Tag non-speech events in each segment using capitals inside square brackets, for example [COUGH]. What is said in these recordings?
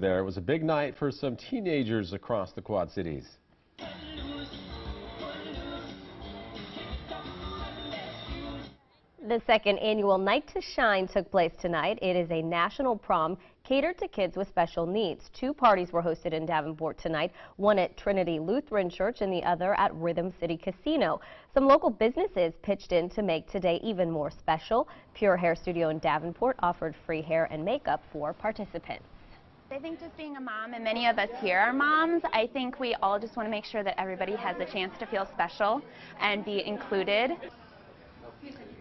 There, it was a big night for some teenagers across the Quad Cities. The second annual Night to Shine took place tonight. It is a national prom catered to kids with special needs. Two parties were hosted in Davenport tonight, one at Trinity Lutheran Church and the other at Rhythm City Casino. Some local businesses pitched in to make today even more special. Pure Hair Studio in Davenport offered free hair and makeup for participants. I think just being a mom, and many of us here are moms, I think we all just want to make sure that everybody has a chance to feel special and be included.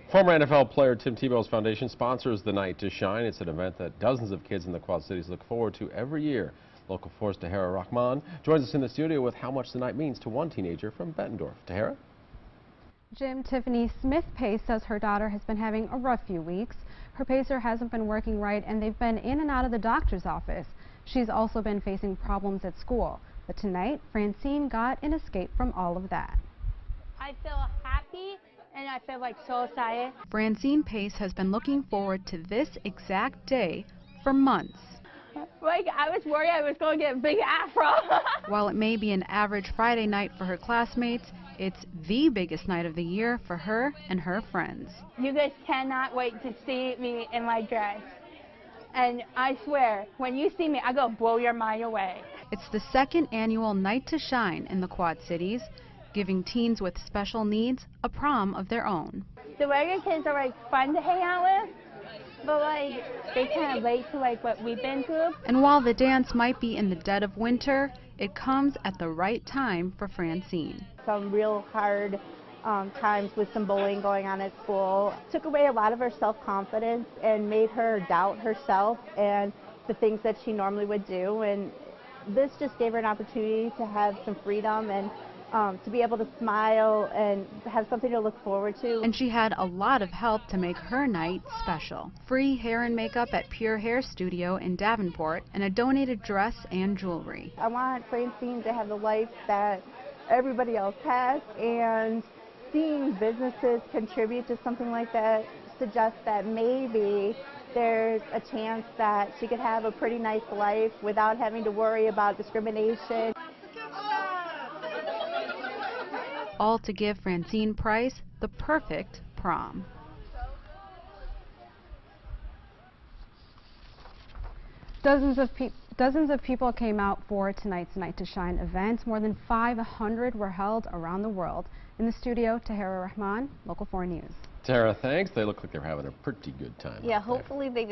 Former NFL player Tim Tebow's foundation sponsors the Night to Shine. It's an event that dozens of kids in the Quad Cities look forward to every year. Local 4's Tahera Rahman joins us in the studio with how much the night means to one teenager from Bettendorf. Tahera? Jim Tiffany Smith Pace says her daughter has been having a rough few weeks. Her pacer hasn't been working right and they've been in and out of the doctor's office. She's also been facing problems at school. But tonight, Francine got an escape from all of that. I feel happy and I feel like so excited. Francine Pace has been looking forward to this exact day for months. Like, I was worried I was going to get a big afro. [LAUGHS] While it may be an average Friday night for her classmates, it's the biggest night of the year for her and her friends. you guys cannot wait to see me in my dress. And I swear, when you see me, I go blow your mind away. It's the second annual Night to Shine in the Quad Cities, giving teens with special needs a prom of their own. The regular kids are like fun to hang out with, but like they kind of relate to like what we've been through. And while the dance might be in the dead of winter, it comes at the right time for Francine. some real hard um, times with some bullying going on at school. Took away a lot of her self-confidence and made her doubt herself and the things that she normally would do. And this just gave her an opportunity to have some freedom and um, to be able to smile and have something to look forward to. And she had a lot of help to make her night special. Free hair and makeup at Pure Hair Studio in Davenport and a donated dress and jewelry. I want Francine to have the life that everybody else has, and seeing businesses contribute to something like that suggests that maybe there's a chance that she could have a pretty nice life without having to worry about discrimination. All to give Francine Price the perfect prom. Dozens of, peop dozens of people came out for tonight's Night to Shine event. More than 500 were held around the world. In the studio, Tahera Rahman, Local 4 News. Tara, thanks. They look like they're having a pretty good time. Yeah, out there. hopefully they